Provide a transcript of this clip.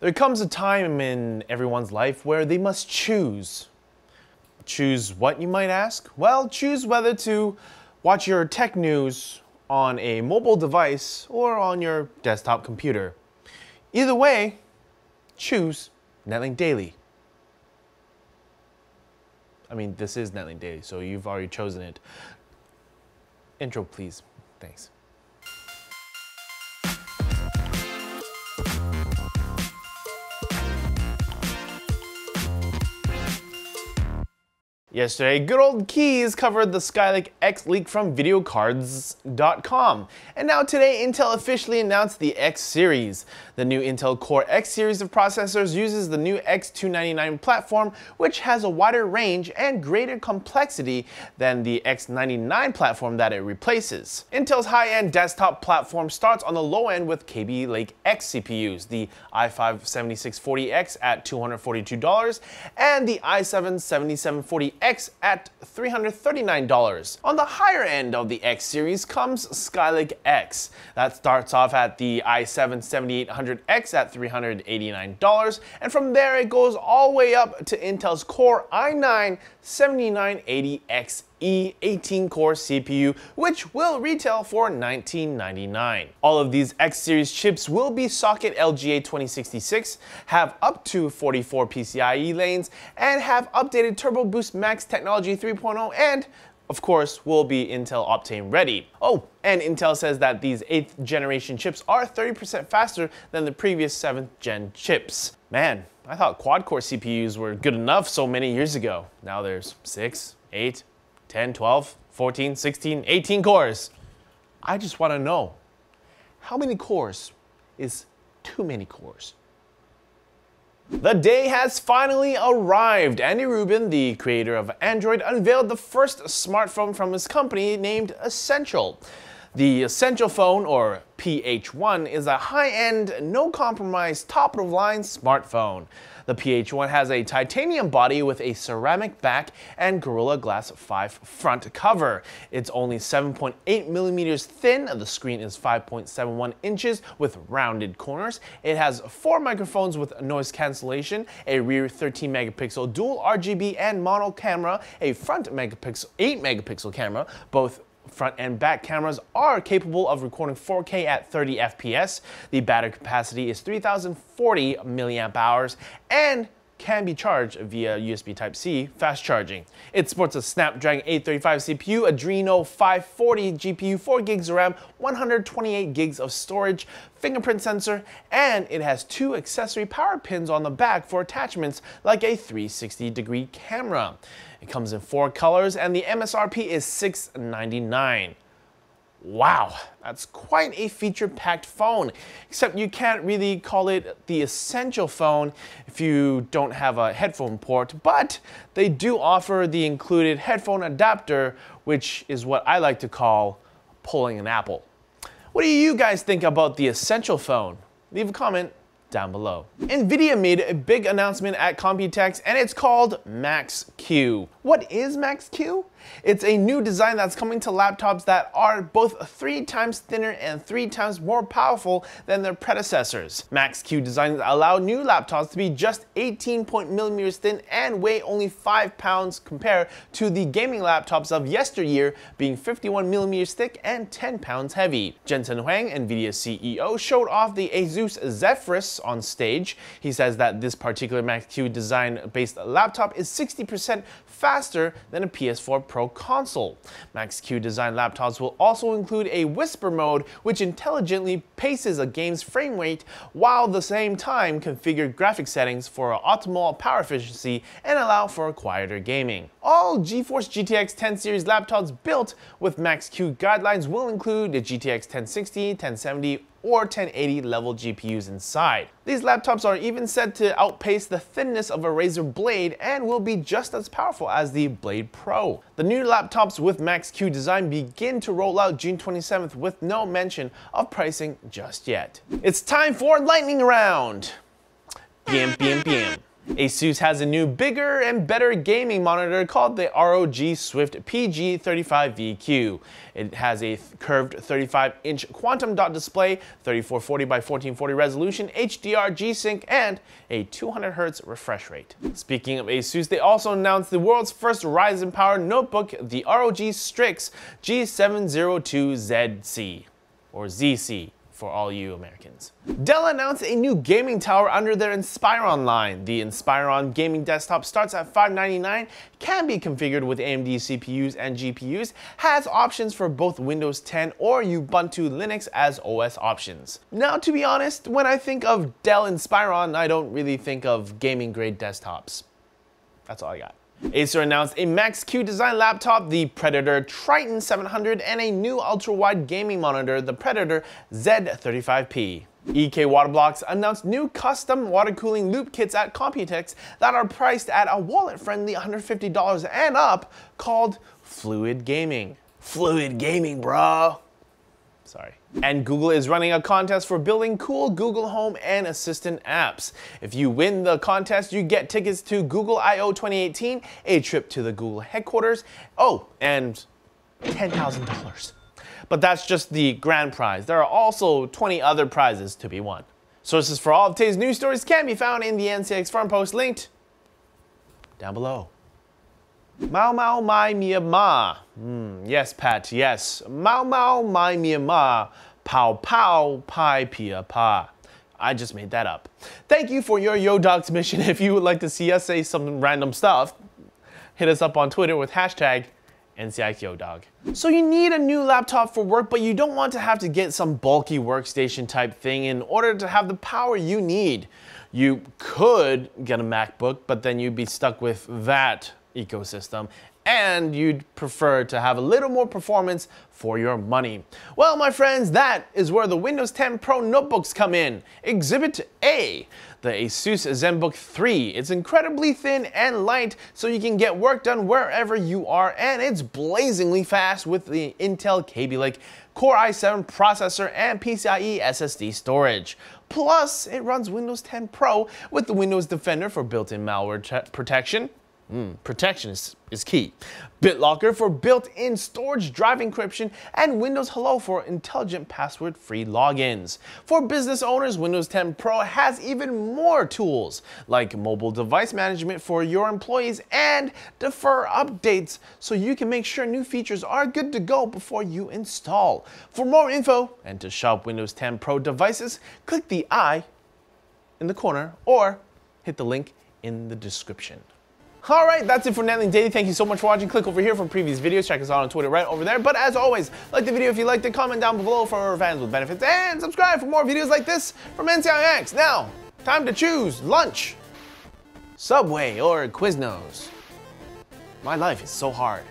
There comes a time in everyone's life where they must choose. Choose what, you might ask? Well, choose whether to watch your tech news on a mobile device or on your desktop computer. Either way, choose Netlinked Daily. I mean, this is Netlinked Daily, so you've already chosen it. Intro, please. Thanks. Yesterday, good old Keys covered the Skylake X leak from videocardz.com. And now today, Intel officially announced the X series. The new Intel Core X series of processors uses the new X299 platform, which has a wider range and greater complexity than the X99 platform that it replaces. Intel's high-end desktop platform starts on the low end with Kaby Lake X CPUs, the i5-7640X at $242 and the i7-7740 X at $339. On the higher end of the X series comes Skylake X. That starts off at the i7-7800X at $389, and from there it goes all the way up to Intel's Core i9-7980X E 18-core CPU, which will retail for $19.99. All of these X series chips will be socket LGA 2066, have up to 44 PCIe lanes, and have updated Turbo Boost Max technology 3.0 and of course, will be Intel Optane ready. Oh, and Intel says that these 8th generation chips are 30% faster than the previous 7th gen chips. Man, I thought quad-core CPUs were good enough so many years ago. Now there's 6, 8, 10, 12, 14, 16, 18 cores. I just want to know, how many cores is too many cores? The day has finally arrived. Andy Rubin, the creator of Android, unveiled the first smartphone from his company named Essential. The Essential Phone, or PH1, is a high-end, no-compromise, top-of-the-line smartphone. The PH1 has a titanium body with a ceramic back and Gorilla Glass 5 front cover. It's only 7.8 millimeters thin, the screen is 5.71 inches with rounded corners. It has four microphones with noise cancellation, a rear 13 megapixel dual RGB and mono camera, a front megapixel 8 megapixel camera, both front and back cameras are capable of recording 4K at 30 FPS. The battery capacity is 3040 milliamp hours and can be charged via USB Type-C fast charging. It sports a Snapdragon 835 CPU, Adreno 540 GPU, 4 gigs of RAM, 128 gigs of storage, fingerprint sensor, and it has two accessory power pins on the back for attachments like a 360 degree camera. It comes in four colors and the MSRP is $699. Wow, that's quite a feature-packed phone, except you can't really call it the essential phone if you don't have a headphone port, but they do offer the included headphone adapter, which is what I like to call pulling an apple. What do you guys think about the essential phone? Leave a comment down below. NVIDIA made a big announcement at Computex and it's called Max-Q. What is Max-Q? It's a new design that's coming to laptops that are both three times thinner and three times more powerful than their predecessors. Max-Q designs allow new laptops to be just 18 millimeters thin and weigh only 5 pounds compared to the gaming laptops of yesteryear being 51 millimeters thick and 10 pounds heavy. Jensen Huang, NVIDIA CEO, showed off the Asus Zephyrus on stage. He says that this particular Max-Q design-based laptop is 60% faster than a PS4 Pro console. Max-Q design laptops will also include a whisper mode which intelligently paces a game's frame rate while at the same time configure graphic settings for optimal power efficiency and allow for quieter gaming. All GeForce GTX 10 series laptops built with Max-Q guidelines will include the GTX 1060, 1070, or 1080 level GPUs inside. These laptops are even said to outpace the thinness of a Razer Blade and will be just as powerful as the Blade Pro. The new laptops with Max-Q design begin to roll out June 27th with no mention of pricing just yet. It's time for lightning round! Bien, bien, bien. Asus has a new bigger and better gaming monitor called the ROG Swift PG35VQ. It has a curved 35-inch quantum dot display, 3440 by 1440 resolution, HDR G-Sync, and a 200Hz refresh rate. Speaking of Asus, they also announced the world's first Ryzen-powered notebook, the ROG Strix G702ZC, or ZC for all you Americans. Dell announced a new gaming tower under their Inspiron line. The Inspiron gaming desktop starts at 599, can be configured with AMD CPUs and GPUs, has options for both Windows 10 or Ubuntu Linux as OS options. Now to be honest, when I think of Dell Inspiron, I don't really think of gaming grade desktops. That's all I got. Acer announced a Max-Q design laptop, the Predator Triton 700, and a new ultra-wide gaming monitor, the Predator Z35P. EK Waterblocks announced new custom water cooling loop kits at Computex that are priced at a wallet-friendly $150 and up called Fluid Gaming. Fluid Gaming, bro. Sorry. And Google is running a contest for building cool Google Home and Assistant apps. If you win the contest, you get tickets to Google I/O 2018, a trip to the Google headquarters, oh, and $10,000. But that's just the grand prize. There are also 20 other prizes to be won. Sources for all of today's news stories can be found in the NCIX Farm Post linked down below. Mao Mao Mai Mia Ma. Mm, yes, Pat, yes. Mao Mao Mai Mia Ma. Pow Pow Pai Pia Pa. I just made that up. Thank you for your Yo Dog submission. If you would like to see us say some random stuff, hit us up on Twitter with hashtag NCIXYoDog. So you need a new laptop for work, but you don't want to have to get some bulky workstation type thing in order to have the power you need. You could get a MacBook, but then you'd be stuck with that ecosystem and you'd prefer to have a little more performance for your money. Well, my friends, that is where the Windows 10 Pro notebooks come in. Exhibit A, the Asus ZenBook 3. It's incredibly thin and light, so you can get work done wherever you are, and it's blazingly fast with the Intel Kaby Lake Core i7 processor and PCIe SSD storage. Plus, it runs Windows 10 Pro with the Windows Defender for built-in malware protection, Mm, protection is, is key. BitLocker for built-in storage drive encryption and Windows Hello for intelligent password-free logins. For business owners, Windows 10 Pro has even more tools like mobile device management for your employees and defer updates so you can make sure new features are good to go before you install. For more info and to shop Windows 10 Pro devices, click the I in the corner or hit the link in the description. Alright, that's it for Nightly Daily. Thank you so much for watching. Click over here for previous videos. Check us out on Twitter right over there. But as always, like the video if you liked it, comment down below for our fans with benefits, and subscribe for more videos like this from NCIX. Now, time to choose lunch, Subway, or Quiznos. My life is so hard.